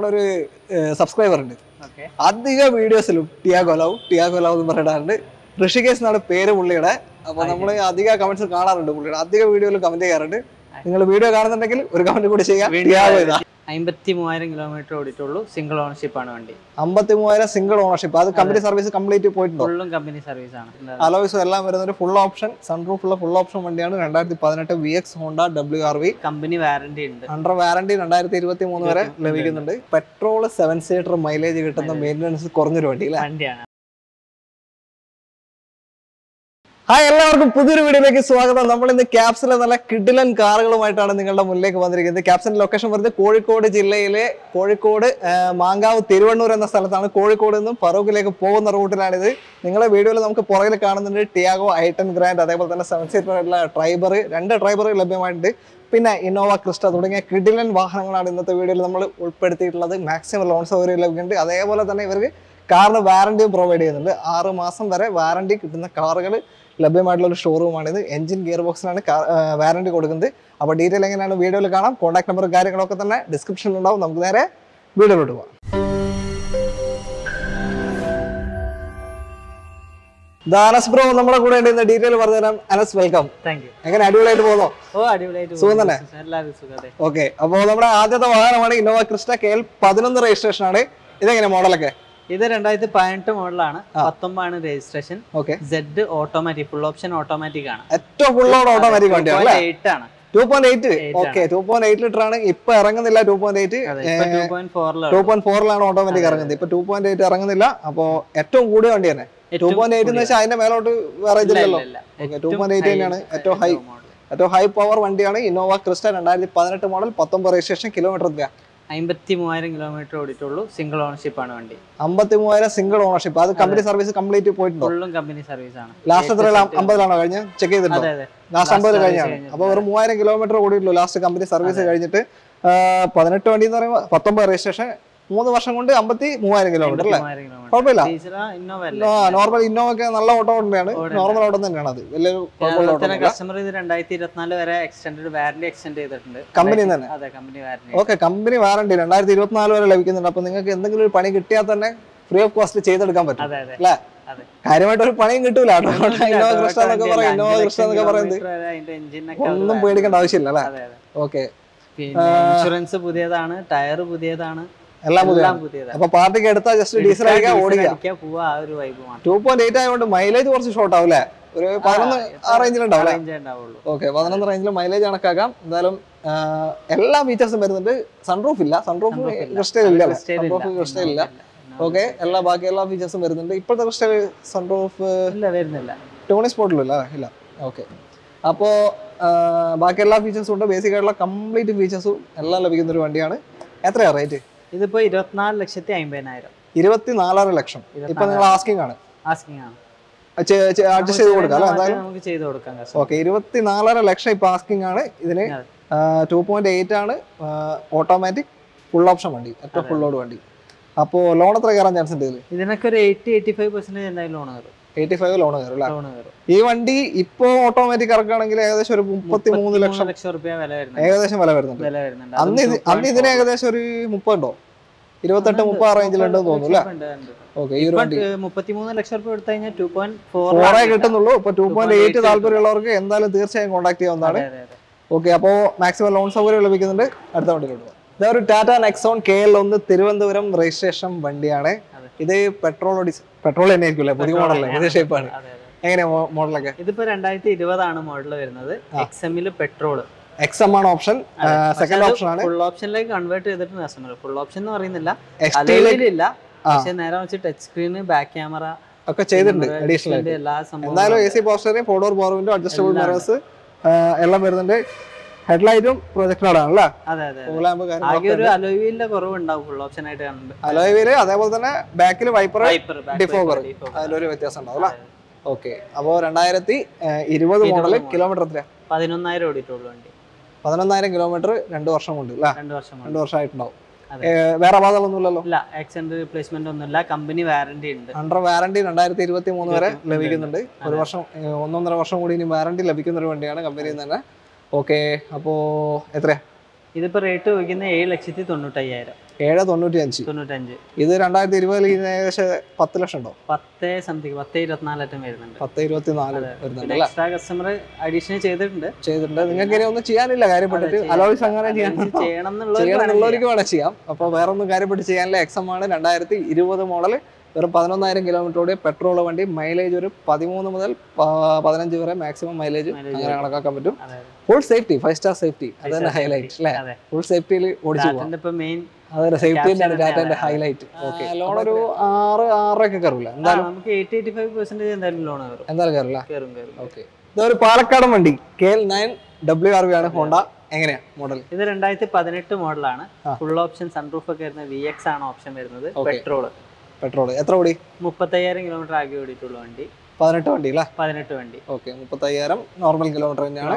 നമ്മളൊരു സബ്സ്ക്രൈബർ ഉണ്ട് അധിക വീഡിയോസിലും ടിയാഗോ ലവ് ടിയാഗോ ലവ് എന്ന് പറഞ്ഞിടാറുണ്ട് ഋഷികേശ് എന്നാണ് പേര് പുള്ളിയുടെ. അപ്പൊ നമ്മൾ അധിക കമന്റ്സ് കാണാറുണ്ട് പുള്ളിയുടെ. അധിക വീഡിയോയിൽ കമന്റ് ചെയ്യാറുണ്ട്. നിങ്ങൾ വീഡിയോ കാണുന്നുണ്ടെങ്കിൽ ഒരു കമന്റ് കൂടി ചെയ്യാം ടിയാഗോ ഇതാ. അമ്പത്തി മൂവായിരം കിലോമീറ്റർ ഓടിയിട്ടുള്ളൂ. സിംഗിൾ ഓണർഷിപ്പ് ആണ് വണ്ടി. അമ്പത്തി മൂവായിരം സിംഗിൾ ഓണർഷിപ്പ് അത്. കമ്പനി സർവീസ് കംപ്ലീറ്റ് പോയിട്ടുണ്ട് ഫുള്ളും കമ്പനി സർവീസ് ആണ്. അലോയ്സ് എല്ലാം വരുന്ന ഒരു ഫുൾ ഓപ്ഷൻ സൺറൂഫ് ഉള്ള ഫുൾ ഓപ്ഷൻ വണ്ടിയാണ്. രണ്ടായിരത്തി പതിനെട്ട് V X Honda W R V company warranty ഉണ്ട് അണ്ടർ വാറണ്ടി രണ്ടായിരത്തി ഇരുപത്തി മൂന്ന് വരെ. ലഭിക്കുന്നുണ്ട് പെട്രോൾ സെവൻ സീറ്റർ മൈലേജ് കിട്ടുന്ന മെയിന്റനൻസ് കുറഞ്ഞൊരു വണ്ടി വണ്ടിയാണ്. ഹായ് എല്ലാവർക്കും പുതിയൊരു വീഡിയോയിലേക്ക് സ്വാഗതം. നമ്മൾ ഇന്ന് ക്യാപ്സിലെ നല്ല കിഡിലൻ കാറുകളുമായിട്ടാണ് നിങ്ങളുടെ മുന്നിലേക്ക് വന്നിരിക്കുന്നത്. ക്യാപ്സിന്റെ ലൊക്കേഷൻ വരുന്നത് കോഴിക്കോട് ജില്ലയിലെ കോഴിക്കോട് മാങ്കാവ് തിരുവണ്ണൂർ എന്ന സ്ഥലത്താണ് കോഴിക്കോട് നിന്നും ഫറൂഖിലേക്ക് പോകുന്ന റൂട്ടിലാണിത് നിങ്ങളെ വീഡിയോയിൽ നമുക്ക് പുറകിൽ കാണുന്നുണ്ട് ടിയാഗോ ഐട്ടൻ ഗ്രാൻഡ് അതേപോലെ തന്നെ സെവൻ ഡ്രൈവർ ട്രൈബർ രണ്ട് ട്രൈബർ ലഭ്യമായിട്ടുണ്ട്. പിന്നെ ഇന്നോവ ക്രിസ്റ്റ തുടങ്ങിയ കിഡിലൻ വാഹനങ്ങളാണ് ഇന്നത്തെ വീഡിയോയിൽ നമ്മൾ ഉൾപ്പെടുത്തിയിട്ടുള്ളത്. മാക്സിമം ലോൺ സൗകര്യം ലഭിക്കുന്നുണ്ട്. അതേപോലെ തന്നെ ഇവർക്ക് കാറിന് വാറണ്ടിയും പ്രൊവൈഡ് ചെയ്യുന്നുണ്ട്. ആറ് മാസം വരെ വാറണ്ടി കിട്ടുന്ന കാറുകൾ ലഭ്യമായിട്ടുള്ള ഒരു ഷോറൂമാണിത് എഞ്ചിൻ ഗിയർ ബോക്സിനാണ് വാറണ്ടി കൊടുക്കുന്നത്. അപ്പോൾ ഡീറ്റെയിൽ എങ്ങനെയാണ് വീഡിയോയിൽ കാണാം. കോൺടാക്ട് നമ്പർ കാര്യങ്ങളൊക്കെ തന്നെ ഡിസ്ക്രിപ്ഷനിൽ ഉണ്ടാവും. നമുക്ക് നേരെ വീഡിയോയിലോട്ട് പോകാം ദാനസ് ബ്രോ നമ്മുടെ കൂടെ ഇന്ന് ഡീറ്റെയിൽ പറഞ്ഞുതരാം. അനസ് വെൽക്കം എങ്ങനെ? അടിപൊളിയായിട്ട് പോകുന്നോ? ഓ അടിപൊളിയായിട്ട് സുഖം. തന്നെ? ഓക്കെ അപ്പോൾ നമ്മുടെ ആദ്യത്തെ വാഹനമാണ് ഇന്നോവ ക്രിസ്റ്റ കെ എൽ പതിനൊന്ന് രജിസ്ട്രേഷൻ ആണ്. ഇതെങ്ങനെ മോഡലൊക്കെ ഇത് രണ്ടായിരത്തി പതിനെട്ട് മോഡലാണ് പത്തൊമ്പതാണ് registration. Okay. Z automatic full option automatic ആണ്. ഏറ്റവും ഫുൾ ഓട്ടോമാറ്റിക് വണ്ടിയാണ് എയ്റ്റ് ആണ്. Two point eight okay two point eight litre ആണ് ഇപ്പൊ ഇറങ്ങുന്നില്ല two point eight two point ഫോറിലാണ് automatic ഇറങ്ങുന്നത്. ഇപ്പൊ ടു പോയിന്റ് എയ്റ്റ് ഇറങ്ങുന്നില്ല. അപ്പോ ഏറ്റവും കൂടിയ വണ്ടി തന്നെ. ടു പോയിന്റ് എയ്റ്റ് എന്ന് വെച്ചാൽ അതിന്റെ മേലോട്ട് വേറെ ഇതില്ലല്ലോ. ടു പോയിന്റ് എയ്റ്റ് തന്നെയാണ്. ഏറ്റവും ഹൈ ഏറ്റവും ഹൈ പവർ വണ്ടിയാണ് ഇന്നോവ ക്രിസ്റ്റ രണ്ടായിരത്തി പതിനെട്ട് മോഡൽ പത്തൊമ്പത് രജിസ്ട്രേഷൻ കിലോമീറ്റർ അമ്പത്തി മൂവായിരം കിലോമീറ്റർ ഓടിയിട്ടുള്ളൂ. സിംഗിൾ ഓണർഷിപ്പ് ആണ് വണ്ടി. അമ്പത്തി മൂവായിരം സിംഗിൾ ഓണർഷിപ്പ് അത്. കമ്പനി സർവീസ് കംപ്ലീറ്റ് പോയിട്ടുണ്ട്? ഫുള്ളും കമ്പനി സർവീസ് ആണ്. ലാസ്റ്റ് എത്ര അമ്പതിലാണോ കഴിഞ്ഞ്? ചെക്ക് ചെയ്തിട്ടുണ്ട്? ലാസ്റ്റ് അമ്പത് കഴിഞ്ഞാണ്. അപ്പൊ വെറും മൂവായിരം കിലോമീറ്റർ ഓടിയിട്ടുള്ളൂ. ലാസ്റ്റ് കമ്പനി സർവീസ് കഴിഞ്ഞിട്ട് പതിനെട്ട് വണ്ടി എന്ന് പറയുമ്പോൾ പത്തൊമ്പത് രജിസ്ട്രേഷൻ മൂന്ന് വർഷം കൊണ്ട് അമ്പത്തി മൂവായിരം കിലോമീറ്റർ അല്ലേ? കുഴപ്പമില്ല. നോർമൽ ഇന്നോവ ഒക്കെ നല്ല ഓട്ടോ തന്നെയാണ്. നോർമൽ ഓട്ടം തന്നെയാണ് അത്. വലിയൊരു കുഴപ്പമുള്ള ഓട്ടോ കസ്റ്റമർ ഇത് രണ്ടായിരത്തി ഇരുപത്തിനാല് വരെ എക്സ്റ്റൻഡ് വാറന്റി എക്സ്റ്റെൻഡ് ചെയ്തിട്ടുണ്ട്. കമ്പനി തന്നെ? Company warranty okay company warranty രണ്ടായിരത്തി ഇരുപത്തിനാല് വരെ ലഭിക്കുന്നുണ്ട്. അപ്പൊ നിങ്ങൾക്ക് എന്തെങ്കിലും ഒരു പണി കിട്ടിയാൽ തന്നെ ഫ്രീ ഓഫ് കോസ്റ്റ് ചെയ്തെടുക്കാൻ പറ്റും. അല്ലേ? കാര്യമായിട്ട് ഒരു പണിയും കിട്ടൂല. കേട്ടോ ഇന്നോവ കൃഷ്ണ എന്നൊക്കെ പറയും ഇന്നോവ കൃഷ്ണ എന്നൊക്കെ പറയുന്നത് ഒന്നും പേടിക്കേണ്ട ആവശ്യമില്ല അല്ലേ? ഓക്കെ ഇൻഷുറൻസ് പുതിയതാണ് ടയർ പുതിയതാണ്. എല്ലാം പുതിയ എല്ലാം പുതിയതാണ്. അപ്പൊ പാർട്ടിക്ക് എടുത്താൽ ജസ്റ്റ് ഡീസൽ അടിക്കാൻ ഓടിക്കാം. ടൂ പോയിന്റ് എയ്റ്റ് ആയതുകൊണ്ട് മൈലേജ് കുറച്ച് ഷോർട്ട് ആവും അല്ലേ? ഒരു പതിനൊന്ന് ആ റേഞ്ചിലുണ്ടാവും ഓക്കെ പതിനൊന്ന് റേഞ്ചിൽ മൈലേജ് കണക്കാക്കാം. എന്തായാലും എല്ലാ ഫീച്ചേഴ്സും വരുന്നുണ്ട്. സൺറൂഫ് ഇല്ല. സൺറൂഫ് ക്രിസ്റ്റൽ ഇല്ല. സൺറൂഫ് ക്രിസ്റ്റൽ ഇല്ല. ഓക്കെ എല്ലാ ബാക്കി എല്ലാ ഫീച്ചേഴ്സും വരുന്നുണ്ട്. ഇപ്പോഴത്തെ ക്രിസ്റ്റൽ സൺറൂഫ് വരുന്നില്ല. ടൂണി സ്പോട്ടിലും ഇല്ല ഇല്ല. ഓക്കെ അപ്പോൾ ബാക്കി എല്ലാ ഫീച്ചേഴ്സും ഉണ്ട്. ബേസിക് ആയിട്ടുള്ള കംപ്ലീറ്റ് ഫീച്ചേഴ്സും എല്ലാം ലഭിക്കുന്ന ഒരു വണ്ടിയാണ്. എത്രയാണ് റേറ്റ് ഇതിപ്പോ ഇരുപത്തിനാല് ലക്ഷത്തി അമ്പതിനായിരം. ഇരുപത്തിനാലര ലക്ഷം. ഇപ്പൊ നിങ്ങൾ ആസ്കിംഗ് ആണ്. ആസ്കിങ് ആണ്. അഡ്ജസ്റ്റ് ചെയ്ത് കൊടുക്കാം അല്ലേ? നമുക്ക് ചെയ്ത് കൊടുക്കാം customer. ഓക്കെ ഇരുപത്തി ലക്ഷം ഇപ്പൊ ആസ്കിംഗ് ആണ്. ഇതിന്. ടു പോയിന്റ് എയ്റ്റ് ആണ്. ഓട്ടോമാറ്റിക് ഫുൾ ഓപ്ഷൻ വണ്ടി ഏറ്റവും ഫുൾ ലോഡ് വണ്ടി. അപ്പോൾ ലോൺ എത്ര കയറാൻ ചാൻസ് ഉണ്ട് ഇതിനൊക്കെ ഒരു എയ്റ്റി എയ്റ്റി ഫൈവ് പെർസെന്റേജ് എന്തായാലും ലോൺ കയറും. എയ്റ്റി ഫൈവ് ലോൺ കയറും അല്ലേ? ഈ വണ്ടി ഇപ്പോ ഓട്ടോമാറ്റിക് ഇറക്കുകയാണെങ്കിൽ ഏകദേശം ഒരു മുപ്പത്തി മൂന്ന് ലക്ഷം ഏകദേശം വില വരുന്നുണ്ട്. അന്ന് അന്ന് ഇതിന് ഏകദേശം ഒരു മുപ്പതുണ്ടോ? ഇരുപത്തെട്ട് മുപ്പത് റേഞ്ചിലുണ്ടെന്ന് തോന്നുന്നു അല്ലേ? ഓക്കെ ഈ ഒരു വണ്ടി. മുപ്പത്തിമൂന്ന് ലക്ഷം റുപ്യ എടുത്തു കഴിഞ്ഞാൽ ടു പോയിന്റ് ഫോർ ഫോറേ കിട്ടുന്നുള്ളൂ. ഇപ്പൊ ടു പോയിന്റ് എയ്റ്റ് താല്പര്യമുള്ളവർക്ക് എന്തായാലും തീർച്ചയായും കോൺടാക്ട് ചെയ്യാവുന്നതാണ്. ഓക്കെ അപ്പോ മാക്സിമം ലോൺ സൗകര്യം ലഭിക്കുന്നുണ്ട്. അടുത്ത പോകാം. ഇതൊരു ടാറ്റ നെക്സോൺ കെ എൽ ഒന്ന് തിരുവനന്തപുരം രജിസ്ട്രേഷൻ വണ്ടിയാണ്. ഇത് പെട്രോൾ പെട്രോൾ തന്നെ ആയിരിക്കും പുതിയ മോഡലല്ലേ പുതിയ ഷേപ്പാണ് എങ്ങനെയാ മോഡലൊക്കെ ഇതിപ്പോ രണ്ടായിരത്തി ഇരുപതാണ് മോഡൽ വരുന്നത്. എക്സ് എമ്മിൽ പെട്രോൾ എക്സ് എം ആണ് ഓപ്ഷൻ സെക്കൻഡ് ഓപ്ഷൻ ആണ്. ഫുൾ ഓപ്ഷനിലേക്ക് കൺവേർട്ട് ചെയ്തിട്ടുണ്ട് കസ്റ്റമർ ഫുൾ ഓപ്ഷൻ എന്ന് പറയുന്നില്ല. ഇല്ല പക്ഷെ നേരെ വെച്ച് ടച്ച് സ്ക്രീൻ ബാക്ക് ക്യാമറ ഒക്കെ ചെയ്തിട്ടുണ്ട് അഡീഷണൽ ആയിട്ട്. എല്ലാ സംഭവം എന്തായാലും A C power steering four door power window adjustable mirrors എല്ലാം വരുന്നുണ്ട്. ഹെഡ്ലൈറ്റും പ്രൊജക്ടറാണ് ഒരു അലോയിലിന്റെ കുറവ് ഉണ്ടാവും ഫുൾ ഓപ്ഷൻ ആയിട്ട് അലോയിൽ അതേപോലെ തന്നെ ബാക്കിൽ വൈപ്പർ ഡിഫോഗർ അതിലൊരു വ്യത്യാസം ഉണ്ടാവും അല്ലേ? ഓക്കെ അപ്പോൾ രണ്ടായിരത്തി ഇരുപത് മോഡൽ കിലോമീറ്റർ എത്രയാ? പതിനൊന്നായിരം ഓടിയിട്ടുള്ളൂ വണ്ടി. പതിനൊന്നായിരം കിലോമീറ്റർ രണ്ട് വർഷം കൊണ്ട് അല്ലേ? രണ്ട് വർഷം. രണ്ട് വർഷമായിട്ടുണ്ടാവും. ആയിട്ടുണ്ടാവും വേറെ അപാതകളൊന്നുമില്ലല്ലോ ഇല്ല ആക്സിഡന്റ് റീപ്ലേസ്മെന്റ് ഒന്നുമില്ല. കമ്പനി വാറന്റി ഉണ്ട്. അണ്ടർ വാറണ്ടി രണ്ടായിരത്തി ഇരുപത്തി മൂന്ന് വരെ ലഭിക്കുന്നുണ്ട്. ഒരു വർഷം ഒന്നൊന്നര വർഷം കൂടി ഇനി വാറന്റി ലഭിക്കുന്ന ഒരു വണ്ടിയാണ് കമ്പനിയിൽ നിന്ന് തന്നെ ഓക്കെ അപ്പോ എത്രയാ? ഇതിപ്പോ റേറ്റ് ചോദിക്കുന്നത് ഏഴ് ലക്ഷത്തി തൊണ്ണൂറ്റയ്യായിരം. ഏഴ് തൊണ്ണൂറ്റി അഞ്ച് തൊണ്ണൂറ്റഞ്ച്. ഇത് രണ്ടായിരത്തി ഇരുപതിൽ ഏകദേശം പത്ത് ലക്ഷം ഉണ്ടോ? പത്ത് സംതിങ് പത്ത് ഇരുപത്തിനാലറ്റം വരുന്നുണ്ട്. പത്ത് ഇരുപത്തിനാല് വരുന്നുണ്ട് എക്സ്ട്രാ കസ്റ്റമർ അഡീഷണൽ ചെയ്തിട്ടുണ്ട്. ചെയ്തിട്ടുണ്ട്. നിങ്ങൾക്ക് ഇനി ഒന്നും ചെയ്യാനില്ല കാര്യപ്പെട്ടിട്ട്. അലോയ്സ് അങ്ങനെ ചെയ്യണം എന്നുള്ളവർക്ക് വേണം ചെയ്യാം. അപ്പോൾ വേറൊന്നും കാര്യപ്പെട്ട് ചെയ്യാനില്ല. എക്സം ആണ് രണ്ടായിരത്തി ഇരുപത് മോഡൽ വെറും പതിനൊന്നായിരം കിലോമീറ്ററോടെ പെട്രോൾ വണ്ടി മൈലേജ് ഒരു പതിമൂന്ന് മുതൽ പതിനഞ്ച് വരെ മാക്സിമം മൈലേജ് അങ്ങനെ കണക്കാക്കാൻ പറ്റും. Full safety five star safety അത് തന്നെ ഹൈലൈറ്റ് അല്ലേ? ഫുൾ സേഫ്റ്റിയിൽ ഓടിച്ചു മെയിൻ അതെ സേഫ്റ്റി തന്നെയാണ് ടാറ്റന്റെ ഹൈലൈറ്റ് ഓക്കെ ലോൺ ഒരു ആറ് ആറൊക്കെ കയറില്ല എന്തായാലും നമുക്ക് എയ്റ്റി എയ്റ്റി ഫൈവ് പെർസെന്റേജ് എന്തായാലും ലോൺ കയറും. എന്തായാലും കയറില്ല കയറും കയറും. ഓക്കെ ഇതൊരു പാലക്കാടൻ വണ്ടി. K L nine W R V ആണ് ഹോണ്ട. എങ്ങനെയാ മോഡൽ ഇത് രണ്ടായിരത്തി പതിനെട്ട് മോഡലാണ് ഫുൾ ഓപ്ഷൻ സൺറൂഫ് ഒക്കെ വരുന്ന വി എക്സ് ആണ് ഓപ്ഷൻ വരുന്നത്. Okay. പെട്രോൾ. എത്ര ഓടി? മുപ്പത്തയ്യായിരം കിലോമീറ്റർ ആകെ ഓടിയിട്ടുള്ള വണ്ടി. പതിനെട്ട് വണ്ടി അല്ലേ? പതിനെട്ട് വണ്ടി. ഓക്കെ മുപ്പത്തയ്യായിരം നോർമൽ കിലോമീറ്റർ തന്നെയാണ്.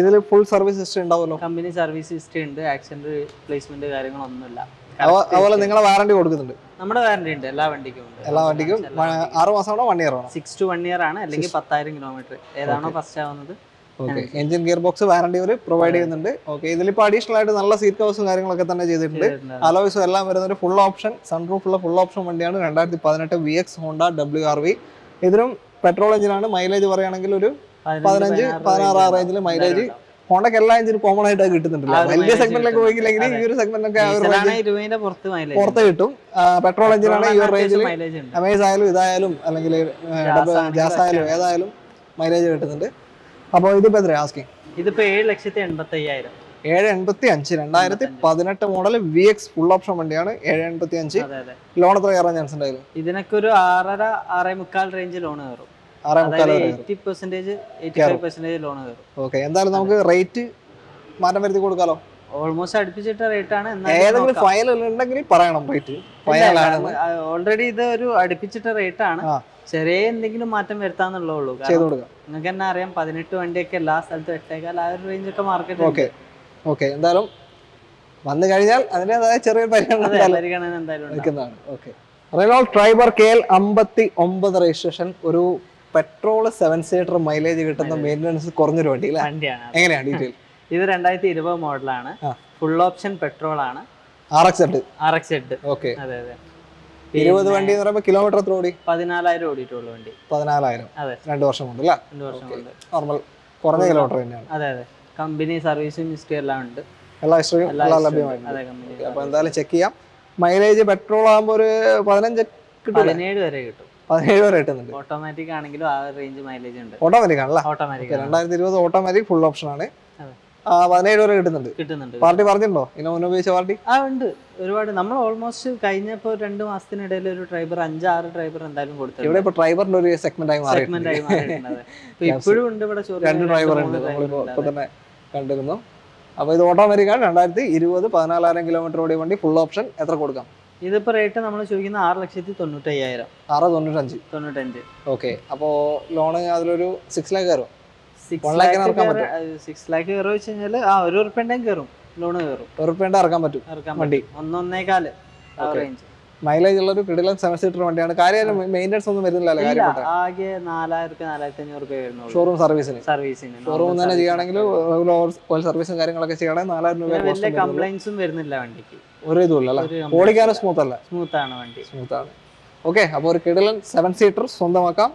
ഇതിൽ ഫുൾ സർവീസ് ഹിസ്റ്ററി ഉണ്ടാവുമല്ലോ? കമ്പനി സർവീസ് ഹിസ്റ്ററി ഉണ്ട് ആക്സിഡന്റ് പ്ലേസ്മെന്റ് കാര്യങ്ങളൊന്നുമില്ല. അതുപോലെ നിങ്ങളെ വാറണ്ടി കൊടുക്കുന്നുണ്ട്? നമ്മുടെ വാറണ്ടി ഉണ്ട് എല്ലാ വണ്ടിക്കും ഉണ്ട്. എല്ലാ വണ്ടിക്കും? ആറ് മാസമാണോ വൺ ഇയർ ആണോ? സിക്സ് ടു വൺ ഇയർ ആണ് അല്ലെങ്കിൽ പത്തായിരം കിലോമീറ്റർ ഏതാണോ ഫസ്റ്റ് ആവുന്നത്? Okay engine gear box warranty ഒരു പ്രൊവൈഡ് ചെയ്യുന്നുണ്ട്. ഓക്കെ ഇതിലിപ്പോൾ അഡീഷണൽ ആയിട്ട് നല്ല സീറ്റ് കവേഴ്സും കാര്യങ്ങളൊക്കെ തന്നെ ചെയ്തിട്ടുണ്ട്. അലോയ്സും എല്ലാം വരുന്ന ഒരു ഫുൾ ഓപ്ഷൻ സൺറൂഫുള്ള ഫുൾ ഓപ്ഷൻ വണ്ടിയാണ് രണ്ടായിരത്തി പതിനെട്ട് V X Honda W R V ഇതിനും പെട്രോൾ എഞ്ചിനാണ് മൈലേജ് പറയുകയാണെങ്കിൽ ഒരു പതിനഞ്ച് പതിനാറ് ആ റേഞ്ചിൽ മൈലേജ് ഹോണ്ടക്ക് എല്ലാ എഞ്ചിനും കോമൺ ആയിട്ട് കിട്ടുന്നുണ്ടല്ലോ. വലിയ സെഗ്മെന്റിലൊക്കെ പോയില്ലെങ്കിൽ ഈ ഒരു സെഗ്മെന്റിലൊക്കെ പുറത്ത് കിട്ടും. പെട്രോൾ എഞ്ചിനാണ് ഈ ഒരു റേഞ്ചിൽ അമേസ് ആയാലും ഇതായാലും അല്ലെങ്കിൽ ഗ്യാസ് ആയാലും ഏതായാലും മൈലേജ് കിട്ടുന്നുണ്ട്. അപ്പോൾ ഇതിപ്പോൾ എത്ര ആസ്കിങ് ഇതിപ്പോ ഏഴ് ലക്ഷത്തി എൺപത്തി അയ്യായിരം ഏഴ് എൺപത്തി അഞ്ച്. രണ്ടായിരത്തി പതിനെട്ട് model V X full option വണ്ടിയാണ്. ഏഴ് എൺപത്തി അഞ്ച്. ലോൺ എത്ര കയറാൻ ചാൻസ് ഉണ്ടായിരുന്നു? ഇതിനൊക്കെ ഒരു ആറര ആറേ മുക്കാൽ റേഞ്ച് ലോൺ കയറും. എന്തായാലും നമുക്ക് റേറ്റ് മാറ്റം വരുത്തി കൊടുക്കാലോ. ഓൾമോസ്റ്റ് അടുപ്പിച്ചിട്ട റേറ്റ് ആണ്. ഏതെങ്കിലും ഫയൽ ഉണ്ടെങ്കിൽ പറയണം റേറ്റ് ഓൾറെഡി ഇത് ഒരു അടുപ്പിച്ചിട്ട റേറ്റ് ആണ്. ചെറിയ എന്തെങ്കിലും മാറ്റം വരുത്താന്നുള്ളേ ഉള്ളൂ നിങ്ങൾക്ക് തന്നെ അറിയാം പതിനെട്ട് വണ്ടിയൊക്കെ എല്ലാ സ്ഥലത്തും എട്ടേക്കാൽ ആ ഒരു റേഞ്ച് ഒക്കെ മാർക്കറ്റ് ഓക്കെ. ഓക്കെ. എന്തായാലും വന്നു കഴിഞ്ഞാൽ അതിന്റെതായ ചെറിയൊരു പരിഗണന എന്തായാലും okay. Renault Triber K L അമ്പത്തി ഒമ്പത് രജിസ്ട്രേഷൻ ഒരു പെട്രോൾ സെവൻ സീറ്റർ മൈലേജ് കിട്ടുന്ന മെയിന്റനൻസ് കുറഞ്ഞൊരു വണ്ടി അല്ലേ. എങ്ങനെയാണ് ഡീറ്റെയിൽ ഇത് രണ്ടായിരത്തി ഇരുപത് മോഡലാണ് ഫുൾ ഓപ്ഷൻ പെട്രോൾ ആണ്. ആർ എക്സ് എട്ട് ആർ എക്സ് എഡ് ഓക്കെ. അതെ അതെ. ഇരുപത് വണ്ടി എന്ന് പറയുമ്പോൾ കിലോമീറ്റർ എത്ര ഓടി? പതിനാലായിരം ഓടിയിട്ടുള്ള വണ്ടി. പതിനാലായിരം. അതെ. രണ്ട് വർഷം കൊണ്ട് അല്ലേ? രണ്ട് വർഷം കൊണ്ട് നോർമൽ കുറഞ്ഞ കിലോമീറ്റർ തന്നെയാണ്. അതെ അതെ. കമ്പനി സർവീസും ഹിസ്റ്ററി എല്ലാം ഉണ്ട്. എല്ലാ ഹിസ്റ്ററിയും എല്ലാ ലഭ്യമായിട്ടുണ്ട്. അപ്പോൾ എന്തായാലും ചെക്ക് ചെയ്യാം. മൈലേജ് പെട്രോൾ ആകുമ്പോൾ ഒരു പതിനഞ്ച് കിട്ടും പതിനേഴ് വരെ കിട്ടും. പതിനേഴ് വരെ കിട്ടുന്നുണ്ട്. ഓട്ടോമാറ്റിക് ആണെങ്കിലും ആ റേഞ്ച് മൈലേജ് ഉണ്ട്. ഓട്ടോമാറ്റിക് ആണല്ലേ? ഓട്ടോമാറ്റിക് രണ്ടായിരത്തി ഇരുപത് ഓട്ടോമാറ്റിക് ഫുൾ ഓപ്ഷൻ ആണ്. പതിനേഴ് വരെ കിട്ടുന്നുണ്ട്. കിട്ടുന്നുണ്ട്. പാർട്ടി പറഞ്ഞിട്ടുണ്ടോ? ഇനി ഉപയോഗിച്ച പാർട്ടി? ആ ഉണ്ട്. ഒരുപാട്. നമ്മൾ ഓൾമോസ്റ്റ് കഴിഞ്ഞപ്പോ രണ്ട് മാസത്തിനിടയിൽ ഒരു ഡ്രൈവർ അഞ്ചാറ് ഡ്രൈവർ എന്തായാലും കൊടുത്തു ഇവിടെ ഇപ്പൊ ഡ്രൈവറിന്റെ ഒരു സെഗ്മെന്റ് ആയി. ഇപ്പൊ ഇപ്പോഴും ഉണ്ട് ഇവിടെ രണ്ട് ഡ്രൈവർ ഉണ്ട്. നമ്മളിപ്പോ ഇപ്പൊ തന്നെ കണ്ടിരുന്നു. അപ്പൊ ഇത് ഓട്ടോ ആണ് രണ്ടായിരത്തി ഇരുപത് പതിനാലായിരം കിലോമീറ്റർ ഓടിയ വണ്ടി ഫുൾ ഓപ്ഷൻ എത്ര കൊടുക്കാം? ഇതിപ്പോ റേറ്റ് നമ്മൾ ചോദിക്കുന്ന ആറ് ലക്ഷത്തി തൊണ്ണൂറ്റി അയ്യായിരം ആറ് തൊണ്ണൂറ്റഞ്ച്. തൊണ്ണൂറ്റഞ്ച്. ഓക്കെ അപ്പോ ലോണ് അതിലൊരു സിക്സ് ലാക്ക് കയറും. സിക്സ് ലാക്ക് കയറുക വെച്ച് കഴിഞ്ഞാൽ ആ ഒരു ഉറുപ്പേണ്ടേം കയറും. ലോണ് കയറും. ഉറപ്പേണ്ട ഇറക്കാൻ പറ്റും ഇറക്കാൻ വണ്ടി. ഒന്നൊന്നേകാൽ റേഞ്ച് മൈലേജ് ഉള്ള ഒരു കിടിലൻ സെവൻ സീറ്റർ വണ്ടിയാണ്. കാര്യം മെയിന്റെനൻസ് ഒന്നും വരുന്നില്ല ഇല്ല കാര്യപ്പെട്ട. ആകെ നാലായിരം നാലായിരത്തി അഞ്ഞൂറ് രൂപ വരുന്നു ഷോറൂം സർവീസിന് സർവീസിന് ഷോറൂം തന്നെ ചെയ്യുകയാണെങ്കിൽ സർവീസും കാര്യങ്ങളൊക്കെ ചെയ്യണമെങ്കിൽ നാലായിരം രൂപ വലിയ കംപ്ലൈൻസും വരുന്നില്ല വണ്ടിക്ക്. ഒരു ഇതുമില്ല അല്ലേ? ഓടിക്കാനും സ്മൂത്ത് അല്ല? സ്മൂത്ത് ആണ് വണ്ടി. സ്മൂത്ത് ആണ്. ഓക്കെ അപ്പോൾ ഒരു കിടിലൻ സെവൻ സീറ്റർ സ്വന്തമാക്കാം.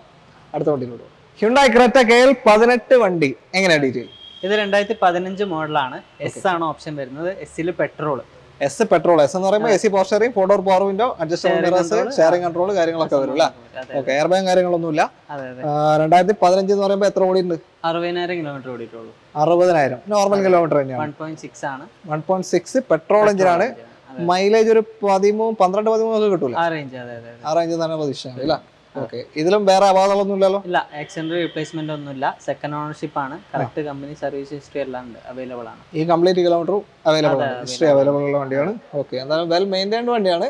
അടുത്ത വണ്ടിയിലോട്ട് ഹ്യുണ്ടായി ക്രെറ്റ കെ എൽ പതിനെട്ട് വണ്ടി. എങ്ങനെയാണ് ഡീറ്റെയിൽ ഇത് രണ്ടായിരത്തി പതിനഞ്ച് മോഡലാണ് എസ് ആണ് ഓപ്ഷൻ വരുന്നത്. എസ്സിൽ പെട്രോൾ എസ് പെട്രോൾ എസ് എന്ന് പറയുമ്പോൾ A C power steering four door power window adjustable mirrors steering control കാര്യങ്ങളൊക്കെ വരും അല്ലേ ഓക്കെ എയർ ബാഗ് കാര്യങ്ങളൊന്നുമില്ല. രണ്ടായിരത്തി പതിനഞ്ച് എന്ന് പറയുമ്പോൾ എത്ര ഓടിയുണ്ട് അറുപതിനായിരം കിലോമീറ്റർ ഓടിയിട്ടുള്ളൂ. അറുപതിനായിരം. നോർമൽ കിലോമീറ്റർ തന്നെയാണ്. വൺ പോയിന്റ് സിക്സ് ആണ്. വൺ പോയിന്റ് സിക്സ് പെട്രോൾ എഞ്ചിനാണ്. മൈലേജ് ഒരു പതിമൂന്ന് പന്ത്രണ്ട് പതിമൂന്ന് ഒക്കെ കിട്ടൂല? ആ റേഞ്ച് തന്നെ പ്രതീക്ഷ അല്ല? ഓക്കെ. ഇതിലും വേറെ അപാകതകളൊന്നും ഇല്ലല്ലോ? ഇല്ല ആക്സിഡന്റ് റീപ്ലേസ്മെന്റ് ഒന്നുമില്ല സെക്കൻഡ് ഓണർഷിപ്പ് ആണ്. കറക്റ്റ് കമ്പനി സർവീസ് ഹിസ്റ്ററി എല്ലാം ഉണ്ട്. അവൈലബിൾ ആണ്. ഈ കംപ്ലീറ്റ് കിലോമീറ്റർ അവൈലബിൾ ആണ്. ഹിസ്റ്ററി അവൈലബിൾ ഉള്ള വണ്ടിയാണ്. ഓക്കെ. എന്തായാലും വെൽ മെയിന്റൈൻഡ് വണ്ടിയാണ്.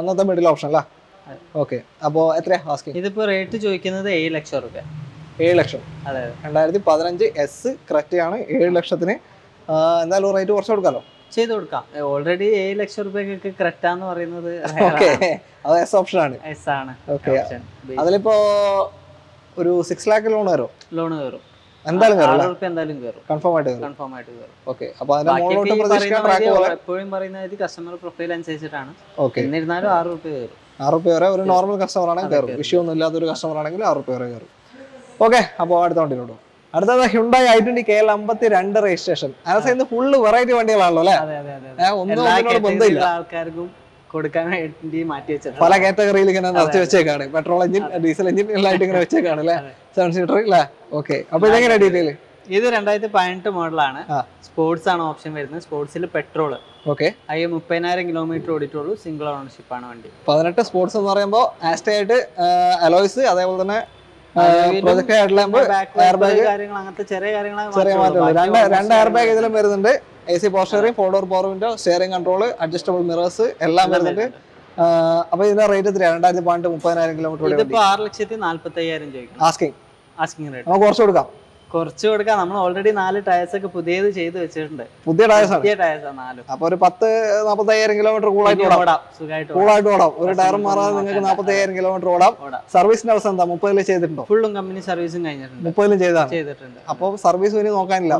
അന്നത്തെ മിഡിൽ ഓപ്ഷൻ അല്ല. ഓക്കെ. അപ്പോൾ എത്രയാ ആസ്കിങ് ഇതിപ്പോ റേറ്റ് ചോദിക്കുന്നത് ഏഴ് ലക്ഷം റുപ്യ. ഏഴ് ലക്ഷം. അതെ രണ്ടായിരത്തി പതിനഞ്ച് എസ് ആണ്. ഏഴ് ലക്ഷത്തിന്. എന്തായാലും റേറ്റ് കുറച്ച് കൊടുക്കാമല്ലോ ചെയ്ത് കൊടുക്കാം. ഓൾറെഡി ഏഴ് ലക്ഷം റുപ്യക്കൊക്കെ ക്രെറ്റ എന്ന് പറയുന്നത് ഓപ്ഷൻ ആണ്. എസ് ആണ്. അതിലിപ്പോ ഒരു സിക്സ് ലാക്ക് ലോൺ വരും. ലോൺ കയറും എന്തായാലും കയറും കൺഫേം ആയിട്ട് കൺഫേം ആയിട്ട് കയറും ഓക്കെ അപ്പൊ എപ്പോഴും പറയുന്നത് കസ്റ്റമർ പ്രൊഫൈൽ അനുസരിച്ചിട്ടാണ്. എന്നിരുന്നാലും ആറ് റുപ്യ കയറും ആറ് റുപ്യ വരെ ഒരു നോർമൽ കസ്റ്റമർ ആണെങ്കിൽ കയറും വിഷയം ഒന്നും ഇല്ലാത്ത ഒരു കസ്റ്റമർ ആണെങ്കിൽ ആറ് റുപ്യ വരെ കയറും ഓക്കെ അപ്പോൾ അടുത്ത വണ്ടിയിലോട്ട് അടുത്തത് Hyundai i twenty K L അമ്പത്തി രണ്ട് രജിസ്ട്രേഷൻ അതായത് ഇന്ന് ഫുള്ള് വെറൈറ്റി വണ്ടികളാണല്ലോ അല്ലേ? ഒന്നും ബന്ധമില്ല. ആൾക്കാർക്കും കൊടുക്കാൻ വേണ്ടി മാറ്റി വെച്ചിട്ടുണ്ട് പല കാറ്റഗറിയിൽ ഇങ്ങനെ നിറച്ച് വെച്ചേക്കാണ്. പെട്രോൾ എഞ്ചിൻ ഡീസൽ എഞ്ചിൻ എല്ലാം ആയിട്ട് ഇങ്ങനെ വെച്ചേക്കാണ് അല്ലെ? സെവൻ സീറ്റർ അല്ലേ? ഓക്കെ അപ്പൊ ഇതെങ്ങനെ ഡീറ്റെയിൽ ഇത് രണ്ടായിരത്തി പതിനെട്ട് മോഡലാണ് സ്പോർട്സ് ആണ് ഓപ്ഷൻ വരുന്നത്. സ്പോർട്സിൽ പെട്രോൾ ഓക്കെ അയ്യോ മുപ്പതിനായിരം കിലോമീറ്റർ ഓടിയിട്ടുള്ളൂ. സിംഗിൾ ഓണർഷിപ്പ് ആണ് വണ്ടി. പതിനെട്ട് സ്പോർട്സ് എന്ന് പറയുമ്പോൾ ആസ്റ്റേ ആയിട്ട് അലോയ്സ് അതേപോലെ തന്നെ project head lamp air bag കാര്യങ്ങൾ അങ്ങനത്തെ ചെറിയ കാര്യങ്ങളാണ് ചെറിയ മാറ്റമുള്ളൂ രണ്ട് രണ്ട് എയർ ബാഗ് ഇതിലും വരുന്നുണ്ട്. A C four door power window steering control adjustable mirrors എല്ലാം വരുന്നുണ്ട്. അപ്പൊ ഇതിന്റെ റേറ്റ് എത്രയാണ് രണ്ടായിരത്തി മുപ്പതിനായിരം കിലോമീറ്റർ ഇതിപ്പോ ആറ് ലക്ഷത്തി നാല്പത്തി അയ്യായിരം ചോദിക്കണം ആസ്കിംഗ് റേറ്റ് നമുക്ക് കുറച്ച് കൊടുക്കാം. കുറച്ച് കൊടുക്കാം. നമ്മൾ ഓൾറെഡി നാല് ടയർസ് ഒക്കെ പുതിയത് ചെയ്ത് വെച്ചിട്ടുണ്ട്. പുതിയ ടയേഴ്സ് ആണ്. പുതിയ ടയർസ് നാലും. അപ്പൊ ഒരു പത്ത് നാപ്പത്തയ്യായിരം കിലോമീറ്റർ കൂളായിട്ട് ഓടാം. സുഖമായിട്ട്. കൂളായിട്ട് ഓടാം. ഒരു ടയർ മാറാതെ നിങ്ങൾക്ക് നാപ്പത്തയ്യായിരം കിലോമീറ്റർ ഓടാം. സർവീസിന്റെ അവസ്ഥ എന്താ? മുപ്പതിൽ ചെയ്തിട്ടുണ്ടോ? ഫുള്ളും കമ്പനി സർവീസും കഴിഞ്ഞിട്ടുണ്ട്. മുപ്പതിലും ചെയ്താണ് ചെയ്തിട്ടുണ്ട്. അപ്പൊ സർവീസ് ഇനി നോക്കാനില്ല.